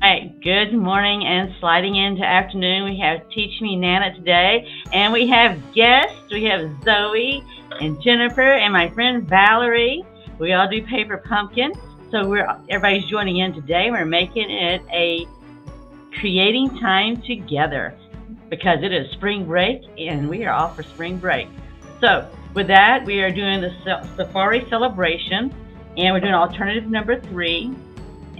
right, good morning and sliding into afternoon. We have Teach Me Nana today, and we have guests. We have Zoe and Jennifer and my friend Valerie. We all do paper pumpkins, so we're everybody's joining in today. We're making it a creating time together because it is spring break and we are off for spring break. So with that, we are doing the safari celebration and we're doing alternative number three.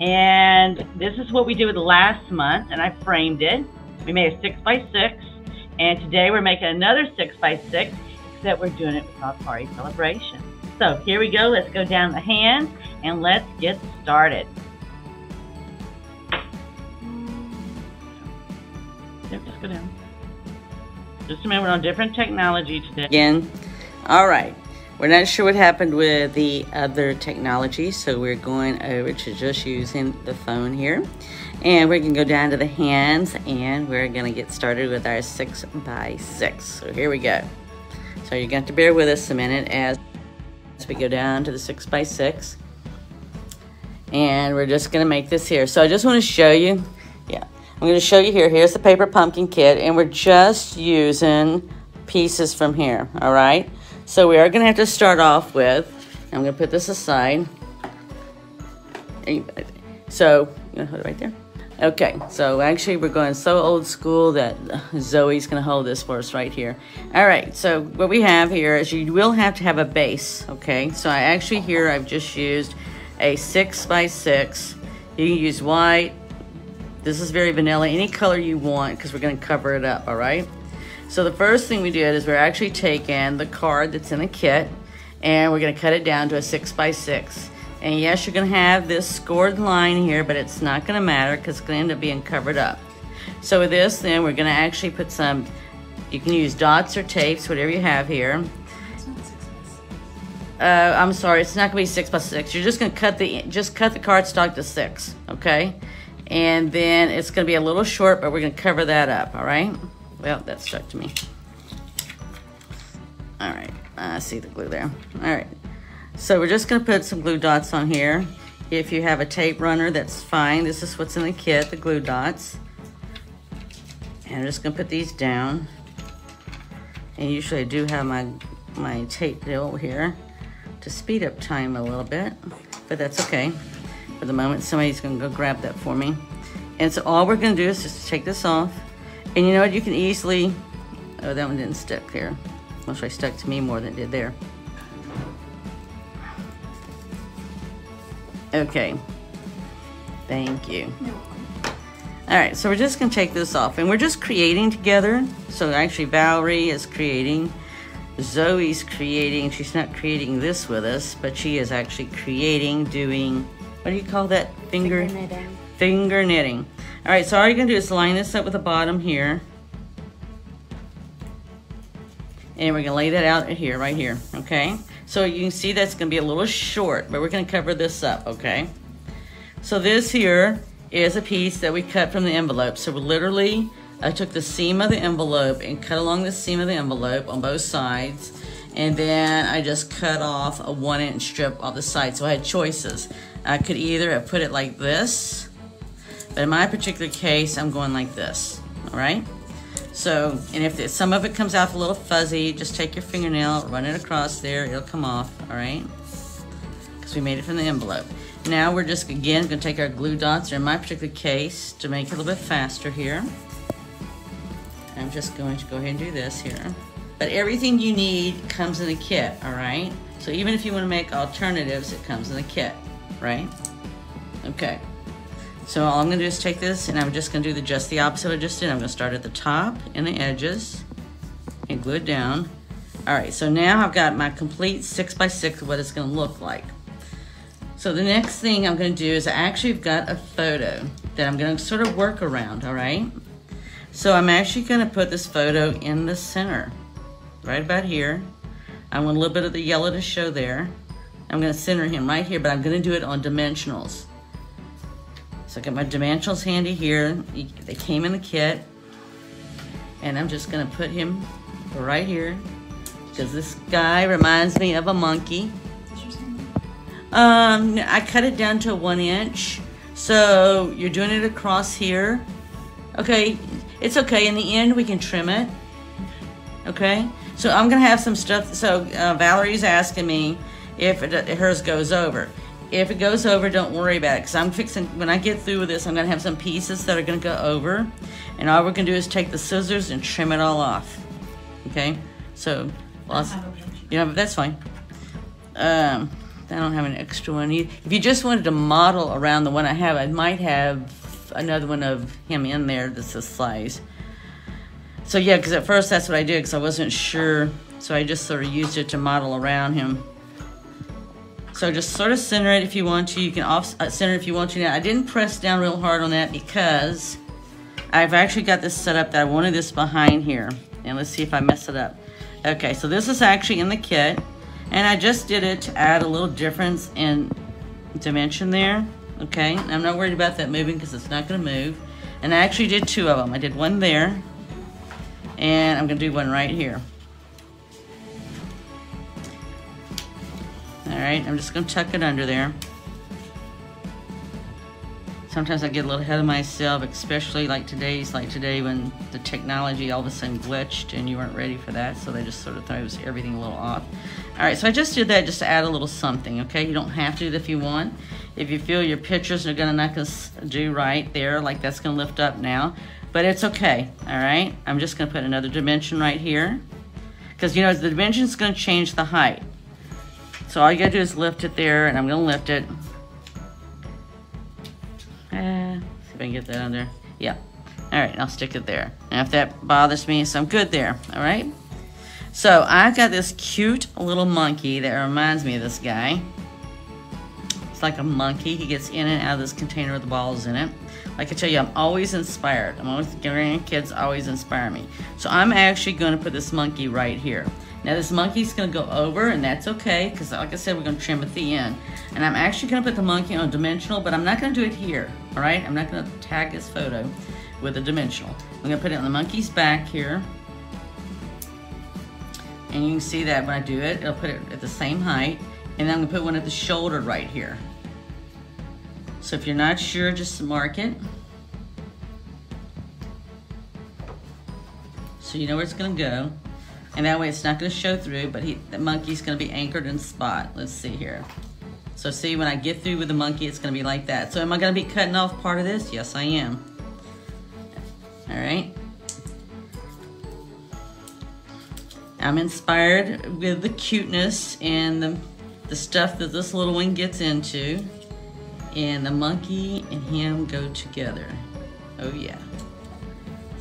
And this is what we did last month, and I framed it. We made a six by six, and today we're making another six by six, except we're doing it with our party celebration. So here we go. Let's go down the hands and let's get started. Yep, just go down. Just we're on different technology today. Again, all right. We're not sure what happened with the other technology, so we're going over to just using the phone here. And we're gonna go down to the hands and we're gonna get started with our six by six. So here we go. So you're going to, to bear with us a minute as we go down to the six by six. And we're just gonna make this here. So I just wanna show you, yeah, I'm gonna show you here. Here's the paper pumpkin kit and we're just using pieces from here, all right? So we are going to have to start off with, I'm going to put this aside. So, you know, hold it right there. Okay, so actually we're going so old school that Zoe's going to hold this for us right here. All right, so what we have here is you will have to have a base, okay? So I actually here I've just used a six by six. You can use white. This is very vanilla, any color you want because we're going to cover it up, all right? So the first thing we did is we're actually taking the card that's in the kit and we're gonna cut it down to a six by six. And yes, you're gonna have this scored line here, but it's not gonna matter because it's gonna end up being covered up. So with this, then we're gonna actually put some, you can use dots or tapes, whatever you have here. Uh, I'm sorry, it's not gonna be six by six. You're just gonna cut the, just cut the cardstock to six, okay? And then it's gonna be a little short, but we're gonna cover that up, all right? Well, that stuck to me. All right, I see the glue there. All right, so we're just gonna put some glue dots on here. If you have a tape runner, that's fine. This is what's in the kit, the glue dots. And I'm just gonna put these down. And usually I do have my, my tape deal here to speed up time a little bit, but that's okay. For the moment, somebody's gonna go grab that for me. And so all we're gonna do is just take this off and you know what, you can easily, oh, that one didn't stick there. Most I stuck to me more than it did there. Okay, thank you. All right, so we're just gonna take this off and we're just creating together. So actually Valerie is creating, Zoe's creating, she's not creating this with us, but she is actually creating, doing, what do you call that? Finger, finger knitting. Finger knitting. All right, so all you're gonna do is line this up with the bottom here. And we're gonna lay that out here, right here, okay? So you can see that's gonna be a little short, but we're gonna cover this up, okay? So this here is a piece that we cut from the envelope. So literally, I took the seam of the envelope and cut along the seam of the envelope on both sides. And then I just cut off a one inch strip off the side. So I had choices. I could either have put it like this, but in my particular case, I'm going like this, all right? So, and if some of it comes out a little fuzzy, just take your fingernail, run it across there, it'll come off, all right? Because we made it from the envelope. Now we're just, again, gonna take our glue dots, or in my particular case, to make it a little bit faster here. I'm just going to go ahead and do this here. But everything you need comes in a kit, all right? So even if you wanna make alternatives, it comes in a kit, right? Okay. So all I'm gonna do is take this and I'm just gonna do the just the opposite I just did. I'm gonna start at the top and the edges and glue it down. All right, so now I've got my complete six by six of what it's gonna look like. So the next thing I'm gonna do is I actually have got a photo that I'm gonna sort of work around, all right? So I'm actually gonna put this photo in the center, right about here. I want a little bit of the yellow to show there. I'm gonna center him right here, but I'm gonna do it on dimensionals. So I got my dimensionals handy here. They came in the kit. And I'm just gonna put him right here because this guy reminds me of a monkey. Um, I cut it down to one inch. So you're doing it across here. Okay, it's okay. In the end, we can trim it. Okay, so I'm gonna have some stuff. So uh, Valerie's asking me if it, hers goes over. If it goes over, don't worry about it because I'm fixing, when I get through with this, I'm gonna have some pieces that are gonna go over and all we're gonna do is take the scissors and trim it all off. Okay, so, you know, that's fine. Um, I don't have an extra one. If you just wanted to model around the one I have, I might have another one of him in there that's the size. So yeah, because at first that's what I did because I wasn't sure. So I just sort of used it to model around him. So just sort of center it if you want to. You can off uh, center if you want to. Now, I didn't press down real hard on that because I've actually got this set up that I wanted this behind here. And let's see if I mess it up. Okay, so this is actually in the kit. And I just did it to add a little difference in dimension there. Okay, I'm not worried about that moving because it's not going to move. And I actually did two of them. I did one there. And I'm going to do one right here. All right, I'm just gonna tuck it under there. Sometimes I get a little ahead of myself, especially like today's, like today when the technology all of a sudden glitched and you weren't ready for that, so they just sort of throws everything a little off. All right, so I just did that just to add a little something, okay? You don't have to if you want. If you feel your pictures are gonna not gonna do right there, like that's gonna lift up now, but it's okay, all right? I'm just gonna put another dimension right here, because you know, the dimension's gonna change the height. So all you gotta do is lift it there, and I'm gonna lift it. Uh, see if I can get that under. Yeah. All right, I'll stick it there. And if that bothers me, so I'm good there, all right? So I've got this cute little monkey that reminds me of this guy. It's like a monkey. He gets in and out of this container with the balls in it. Like I tell you, I'm always inspired. I'm always, grandkids always inspire me. So I'm actually gonna put this monkey right here. Now this monkey's gonna go over and that's okay because like I said, we're gonna trim at the end. And I'm actually gonna put the monkey on dimensional, but I'm not gonna do it here, all right? I'm not gonna tag this photo with a dimensional. I'm gonna put it on the monkey's back here. And you can see that when I do it, it'll put it at the same height. And then I'm gonna put one at the shoulder right here. So if you're not sure, just mark it. So you know where it's gonna go. And that way it's not gonna show through, but he, the monkey's gonna be anchored in spot. Let's see here. So see, when I get through with the monkey, it's gonna be like that. So am I gonna be cutting off part of this? Yes, I am. All right. I'm inspired with the cuteness and the, the stuff that this little one gets into. And the monkey and him go together. Oh yeah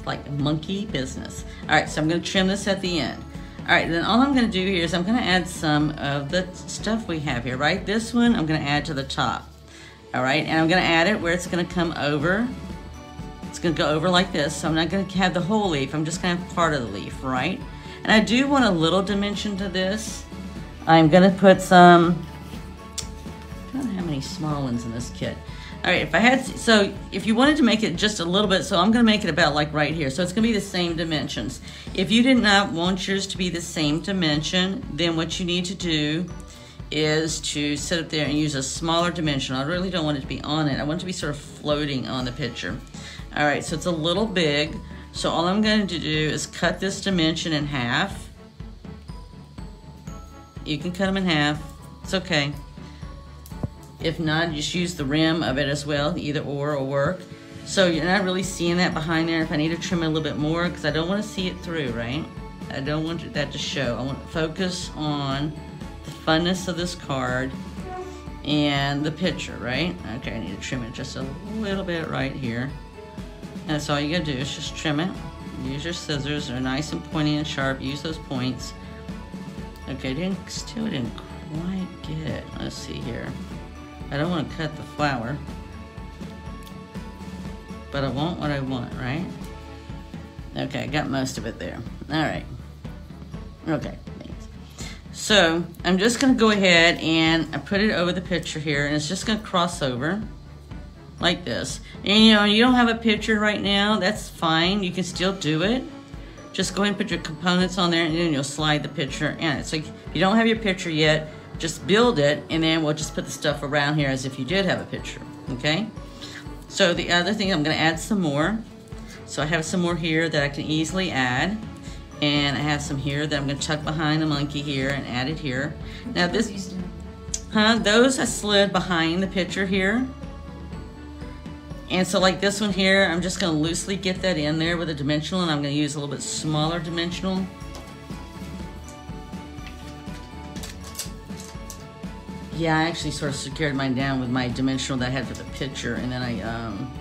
like monkey business. All right, so I'm gonna trim this at the end. All right, then all I'm gonna do here is I'm gonna add some of the stuff we have here, right? This one I'm gonna add to the top. All right, and I'm gonna add it where it's gonna come over. It's gonna go over like this, so I'm not gonna have the whole leaf, I'm just gonna have part of the leaf, right? And I do want a little dimension to this. I'm gonna put some, I don't know how many small ones in this kit. All right, if I had, so if you wanted to make it just a little bit, so I'm gonna make it about like right here. So it's gonna be the same dimensions. If you did not want yours to be the same dimension, then what you need to do is to sit up there and use a smaller dimension. I really don't want it to be on it. I want it to be sort of floating on the picture. All right, so it's a little big. So all I'm going to do is cut this dimension in half. You can cut them in half. It's okay. If not, just use the rim of it as well. Either or will work. So you're not really seeing that behind there. If I need to trim it a little bit more, because I don't want to see it through, right? I don't want that to show. I want to focus on the funness of this card and the picture, right? Okay, I need to trim it just a little bit right here. That's all you gotta do is just trim it. Use your scissors, they're nice and pointy and sharp. Use those points. Okay, I didn't still didn't quite get. It. Let's see here. I don't want to cut the flower, but I want what I want, right? Okay, I got most of it there. All right. Okay, thanks. So I'm just gonna go ahead and I put it over the picture here and it's just gonna cross over like this. And you know, you don't have a picture right now, that's fine. You can still do it. Just go ahead and put your components on there and then you'll slide the picture in it. So you don't have your picture yet, just build it and then we'll just put the stuff around here as if you did have a picture, okay? So the other thing, I'm gonna add some more. So I have some more here that I can easily add. And I have some here that I'm gonna tuck behind the monkey here and add it here. Now this, huh, those I slid behind the picture here. And so like this one here, I'm just gonna loosely get that in there with a dimensional and I'm gonna use a little bit smaller dimensional. Yeah, I actually sort of secured mine down with my dimensional that I had for the picture and then I, um,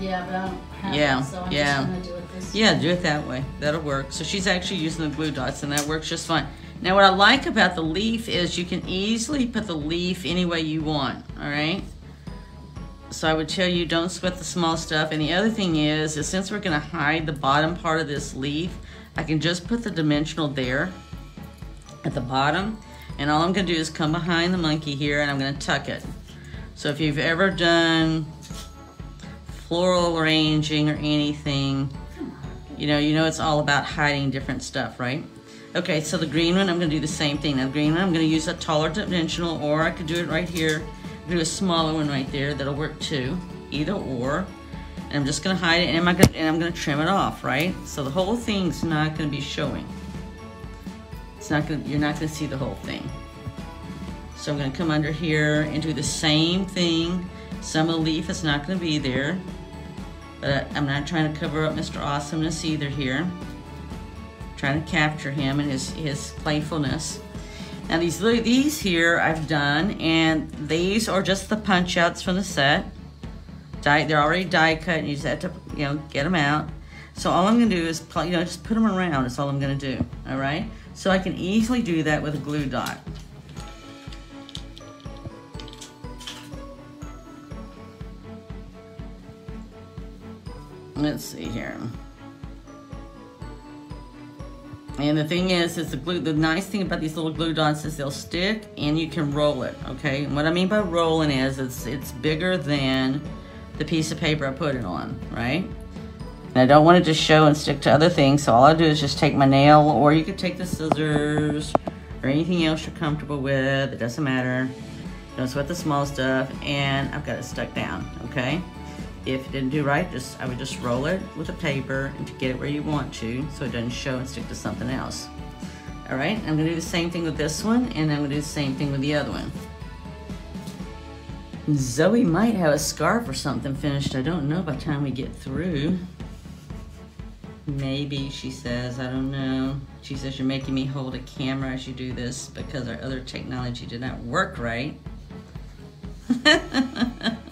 Yeah, but I don't have Yeah, it, so I'm yeah. just gonna do it this yeah, do it that way. That'll work. So she's actually using the glue dots and that works just fine. Now what I like about the leaf is you can easily put the leaf any way you want, all right? So I would tell you don't sweat the small stuff. And the other thing is, is since we're gonna hide the bottom part of this leaf, I can just put the dimensional there at the bottom. And all I'm gonna do is come behind the monkey here and I'm gonna tuck it. So if you've ever done floral arranging or anything, you know, you know it's all about hiding different stuff, right? Okay, so the green one, I'm gonna do the same thing. Now the green one, I'm gonna use a taller dimensional or I could do it right here. Do a smaller one right there, that'll work too, either or. And I'm just gonna hide it and I'm gonna, and I'm gonna trim it off, right? So the whole thing's not gonna be showing. It's not gonna, you're not gonna see the whole thing. So I'm gonna come under here and do the same thing. Some of the leaf is not gonna be there, but I'm not trying to cover up Mr. Awesomeness either here. Trying to capture him and his, his playfulness. Now these these here I've done, and these are just the punch outs from the set. Die, they're already die cut, and you just have to you know get them out. So all I'm gonna do is you know just put them around. That's all I'm gonna do. All right. So I can easily do that with a glue dot. Let's see here. And the thing is, is the glue, the nice thing about these little glue dots is they'll stick and you can roll it, okay? And what I mean by rolling is it's, it's bigger than the piece of paper I put it on, right? And I don't want it to show and stick to other things, so all I do is just take my nail, or you could take the scissors, or anything else you're comfortable with, it doesn't matter. Don't sweat the small stuff, and I've got it stuck down, okay? If it didn't do right, just I would just roll it with a paper and to get it where you want to so it doesn't show and stick to something else. All right, I'm gonna do the same thing with this one and I'm gonna do the same thing with the other one. Zoe might have a scarf or something finished. I don't know by the time we get through. Maybe, she says, I don't know. She says you're making me hold a camera as you do this because our other technology did not work right.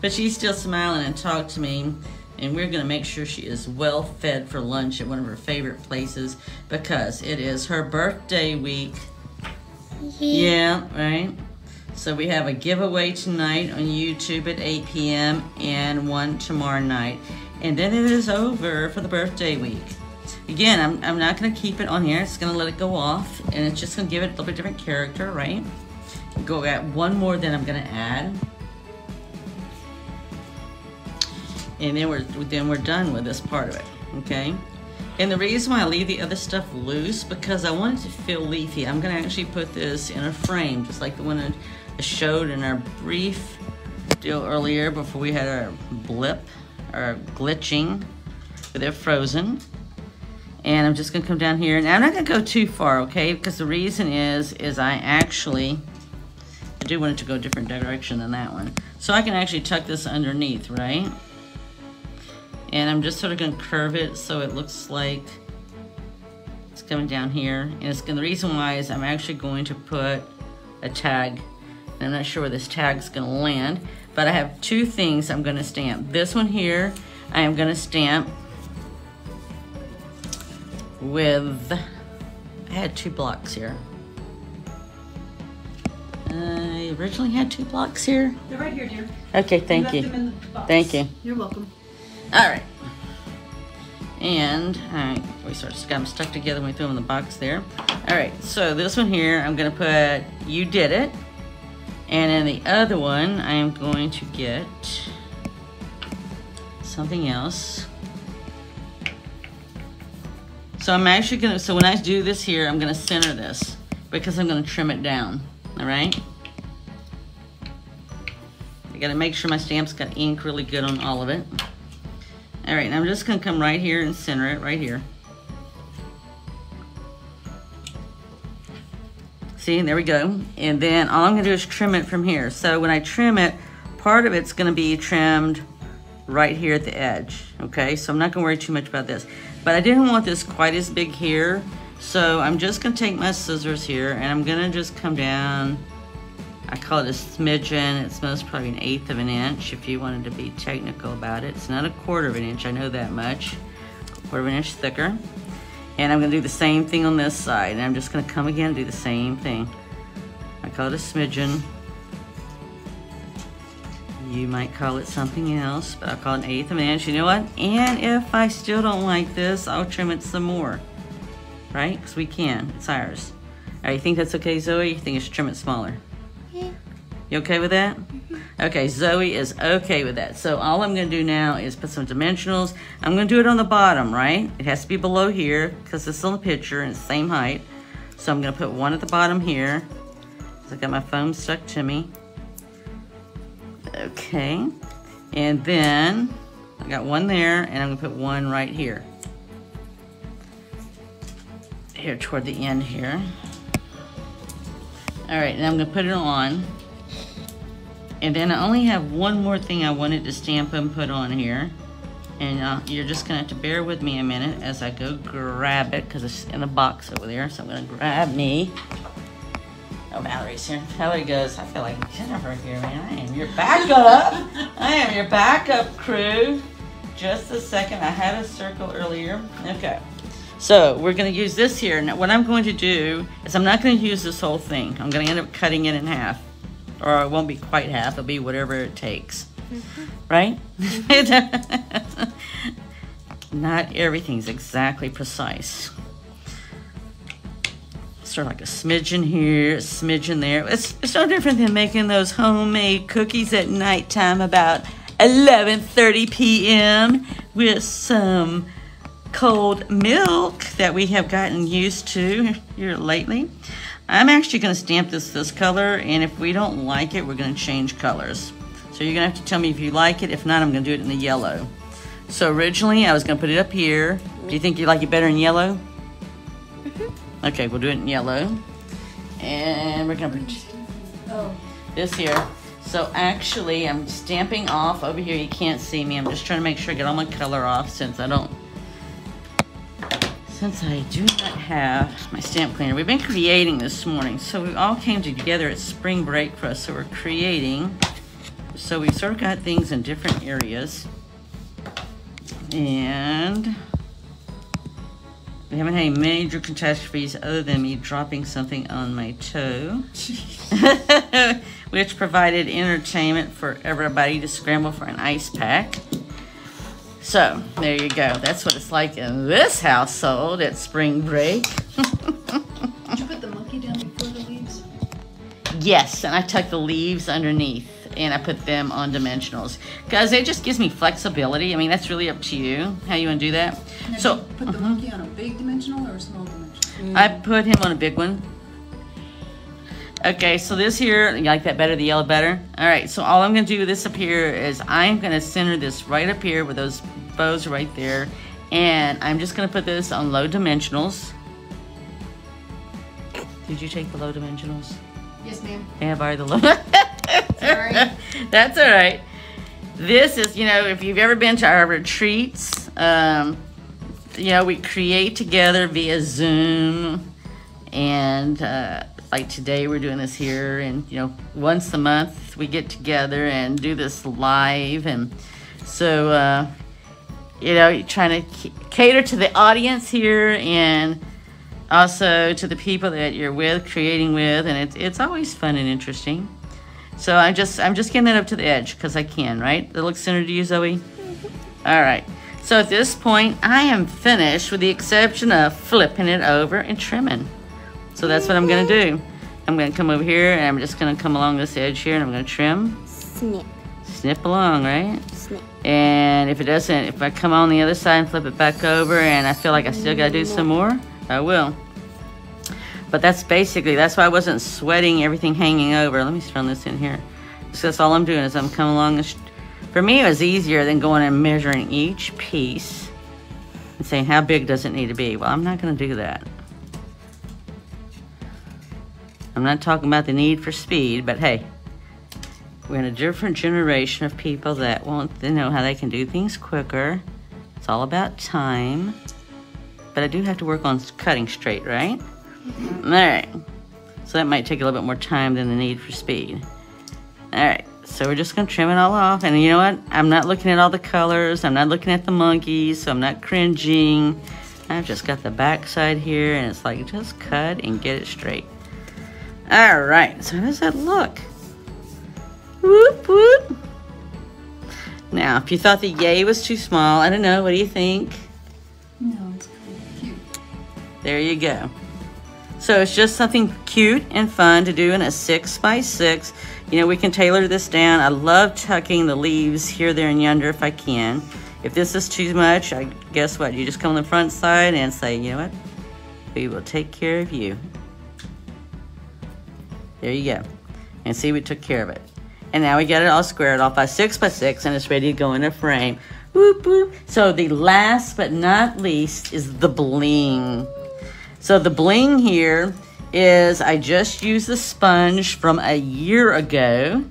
But she's still smiling and talked to me. And we're going to make sure she is well fed for lunch at one of her favorite places because it is her birthday week. Mm-hmm. Yeah, right? So we have a giveaway tonight on YouTube at 8 p.m. and one tomorrow night. And then it is over for the birthday week. Again, I'm, I'm not going to keep it on here. It's going to let it go off. And it's just going to give it a little bit different character, right? Go at one more that I'm going to add. and then we're then we're done with this part of it okay and the reason why I leave the other stuff loose because I want it to feel leafy I'm gonna actually put this in a frame just like the one I showed in our brief deal earlier before we had our blip our glitching they're frozen. And I'm just gonna come down here and I'm not gonna go too far okay? Because the reason is is I actually I do want it to go a different direction than that one. So I can actually tuck this underneath right? And I'm just sort of to curve it so it looks like it's coming down here. And it's gonna, the reason why is I'm actually going to put a tag. And I'm not sure where this tag is going to land but I have two things I'm going to stamp this one here I am going to stamp with I had two blocks here I originally had two blocks here They're right here, dear. okay thank you them in the box. Thank you. You're welcome. All right. And all right, we sort of got them stuck together when we threw them in the box there. All right, so this one here, I'm gonna put "You Did It," and then the other one, I am going to get something else. So I'm actually gonna. So when I do this here, I'm gonna center this because I'm gonna trim it down. All right. I gotta make sure my stamp's got ink really good on all of it. All right, and I'm just gonna come right here and center it right here. See, there we go. And then all I'm gonna do is trim it from here. So when I trim it, part of it's gonna be trimmed right here at the edge, okay? So I'm not gonna worry too much about this. But I didn't want this quite as big here, so I'm just gonna take my scissors here and I'm gonna just come down, I call it a smidgen, it's most probably an eighth of an inch if you wanted to be technical about it. It's not a quarter of an inch, I know that much. Quarter of an inch thicker. And I'm gonna do the same thing on this side. And I'm just gonna come again and do the same thing. I call it a smidgen. You might call it something else, but I'll call it an eighth of an inch. You know what? And if I still don't like this, I'll trim it some more. Right? Because we can. It's ours. All right, you think that's okay, Zoe? You think I should trim it smaller? Yeah. You okay with that? Okay, Zoe is okay with that. So all I'm gonna do now is put some dimensionals. I'm gonna do it on the bottom, right? It has to be below here because it's on the picture and same height. So I'm gonna put one at the bottom here. I got my foam stuck to me. Okay, and then I got one there and I'm gonna put one right here. Here toward the end here. All right, and I'm gonna put it on. And then I only have one more thing I wanted to stamp and put on here. And uh, you're just gonna have to bear with me a minute as I go grab it because it's in a box over there. So I'm gonna grab me. Oh, Valerie's here. Valerie goes, I feel like Jennifer here, man. I am your backup. I am your backup crew. Just a second. I had a circle earlier. Okay. So we're gonna use this here. Now what I'm going to do is I'm not gonna use this whole thing. I'm gonna end up cutting it in half. Or it won't be quite half, it'll be whatever it takes. Mm-hmm. Right? Mm-hmm. not everything's exactly precise. Sort of like a smidgen here, a smidgen there. It's, it's no different than making those homemade cookies at nighttime about 11.30 p.m. with some cold milk that we have gotten used to here lately. I'm actually going to stamp this this color, and if we don't like it, we're going to change colors. So you're going to have to tell me if you like it. If not, I'm going to do it in the yellow. So originally, I was going to put it up here. Do you think you like it better in yellow? Mm-hmm. Okay, we'll do it in yellow. And we're going to put Oh, this here. So actually, I'm stamping off over here. You can't see me. I'm just trying to make sure I get all my color off since I don't since I do not have my stamp cleaner. We've been creating this morning. So we all came together at spring break for us. So we're creating. So we sort of got things in different areas. And we haven't had any major catastrophes other than me dropping something on my toe. Which provided entertainment for everybody to scramble for an ice pack. So, there you go. That's what it's like in this household at spring break. did you put the monkey down before the leaves? Yes, and I tuck the leaves underneath and I put them on dimensionals because it just gives me flexibility. I mean, that's really up to you how you want to do that. So, put the mm-hmm. monkey on a big dimensional or a small dimensional? I put him on a big one. Okay, so this here, you like that better, the yellow better? All right, so all I'm gonna do with this up here is I'm gonna center this right up here with those bows right there. And I'm just gonna put this on low dimensionals. Did you take the low dimensionals? Yes, ma'am. Yeah, I borrowed the low. Sorry. That's all right. This is, you know, if you've ever been to our retreats, um, you know, we create together via Zoom. And uh, like today, we're doing this here. And, you know, once a month, we get together and do this live. And so, uh, you know, trying to c- cater to the audience here and also to the people that you're with, creating with. And it's, it's always fun and interesting. So I'm just I'm just getting it up to the edge because I can, right? That looks centered to you, Zoe? All right. So at this point, I am finished with the exception of flipping it over and trimming. So that's what I'm gonna do. I'm gonna come over here and I'm just gonna come along this edge here and I'm gonna trim, Snip, snip along, right? snip. And if it doesn't, if I come on the other side and flip it back over and I feel like I still gotta do some more, I will. But that's basically, that's why I wasn't sweating everything hanging over. Let me throw this in here. So that's all I'm doing is I'm coming along. For me, it was easier than going and measuring each piece and saying how big does it need to be. Well, I'm not going to do that. I'm not talking about the need for speed, but hey, we're in a different generation of people that want to know how they can do things quicker. It's all about time. But I do have to work on cutting straight, right? Mm-hmm. All right. So that might take a little bit more time than the need for speed. All right. So we're just gonna trim it all off. And you know what? I'm not looking at all the colors. I'm not looking at the monkeys, so I'm not cringing. I've just got the back side here and it's like just cut and get it straight. All right, so how does that look? Whoop, whoop. Now, if you thought the yay was too small, I don't know, what do you think? No, it's cute. There you go. So it's just something cute and fun to do in a six by six. You know, we can tailor this down. I love tucking the leaves here, there, and yonder if I can. If this is too much, I guess what? You just come on the front side and say, you know what? We will take care of you. There you go. And see, we took care of it. And now we got it all squared off by six by six and it's ready to go in a frame. So the last but not least is the bling. So the bling here is I just used the sponge from a year ago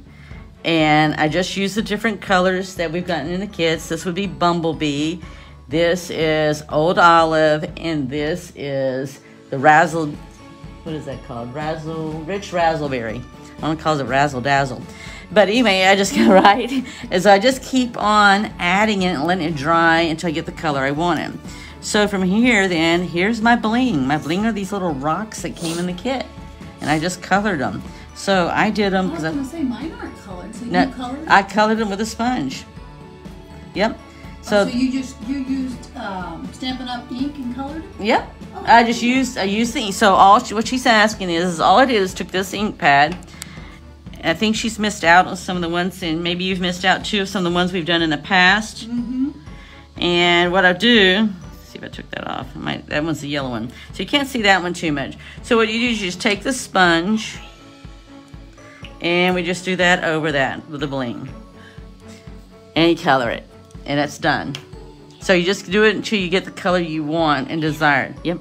and I just used the different colors that we've gotten in the kits. This would be Bumblebee. This is Old Olive and this is the Razzle, what is that called? Razzle, Rich Razzleberry. I to call it Razzle Dazzle. But anyway, I just get right. And so I just keep on adding it and letting it dry until I get the color I want it. So from here then, here's my bling. My bling are these little rocks that came in the kit. And I just colored them. So I did them I was because gonna say mine aren't colored. So no, colored. I colored them with a sponge. Yep. So, oh, so you just you used um, Stampin' Up ink and colored it. yep. I just used I used the so all she, what she's asking is, is all I did is took this ink pad. I think she's missed out on some of the ones, and maybe you've missed out too of some of the ones we've done in the past. Mm-hmm. And what I do, see if I took that off. I might, that one's the yellow one. So you can't see that one too much. So what you do is you just take the sponge and we just do that over that with the bling. And you color it. And it's done. So you just do it until you get the color you want and desire. Yep.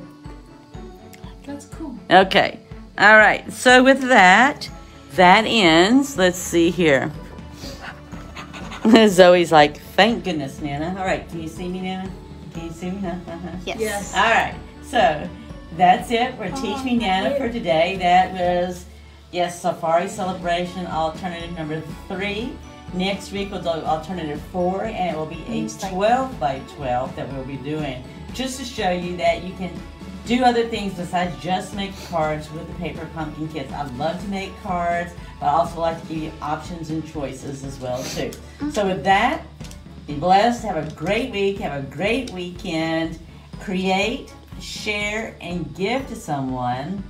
That's cool. Okay. All right. So with that, that ends. Let's see here. Zoe's like, thank goodness, Nana. All right. Can you see me, Nana? Can you see me? Uh-huh. Yes. Yes. All right. So that's it for Teach Me Nana for today. That was, yes, Safari Celebration Alternative number three. Next week we'll do alternative four, and it will be a mm, 12 by 12 that we'll be doing, just to show you that you can do other things besides just make cards with the paper pumpkin kits. I love to make cards, but I also like to give you options and choices as well too. Mm. So with that, be blessed. Have a great week. Have a great weekend. Create, share, and give to someone.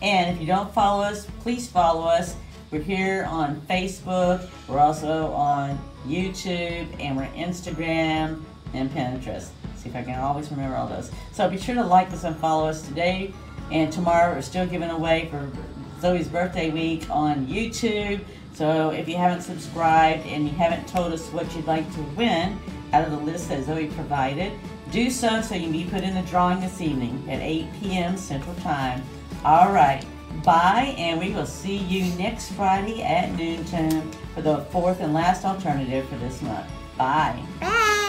And if you don't follow us, please follow us. We're here on Facebook. We're also on YouTube, and we're Instagram and Pinterest. See if I can always remember all those. So be sure to like us and follow us today. And tomorrow we're still giving away for Zoe's birthday week on YouTube. So if you haven't subscribed and you haven't told us what you'd like to win out of the list that Zoe provided, do so so you can be put in the drawing this evening at 8 p.m. Central Time. All right, bye, and we will see you next Friday at noontime for the fourth and last alternative for this month. Bye. Bye.